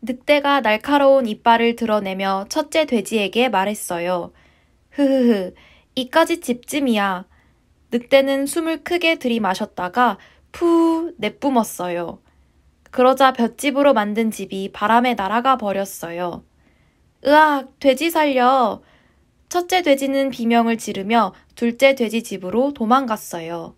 늑대가 날카로운 이빨을 드러내며 첫째 돼지에게 말했어요. 흐흐흐, 이까지 집쯤이야. 늑대는 숨을 크게 들이마셨다가 푸 내뿜었어요. 그러자 볏집으로 만든 집이 바람에 날아가 버렸어요. 으악, 돼지 살려! 첫째 돼지는 비명을 지르며 둘째 돼지 집으로 도망갔어요.